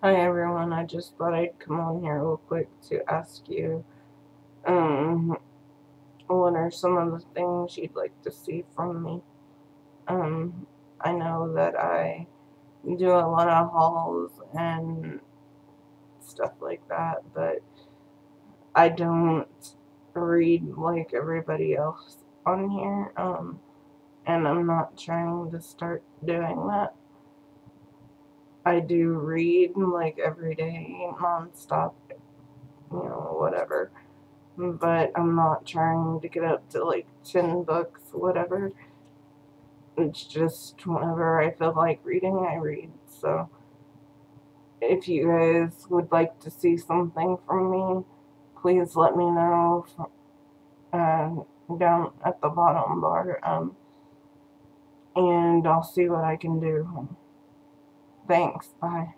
Hi everyone, I just thought I'd come on here real quick to ask you, um, what are some of the things you'd like to see from me? Um, I know that I do a lot of hauls and stuff like that, but I don't read like everybody else on here, um, and I'm not trying to start doing that. I do read like every day, nonstop, you know, whatever. But I'm not trying to get up to like 10 books, whatever. It's just whenever I feel like reading, I read. So if you guys would like to see something from me, please let me know uh, down at the bottom bar. Um, and I'll see what I can do. Thanks. Bye.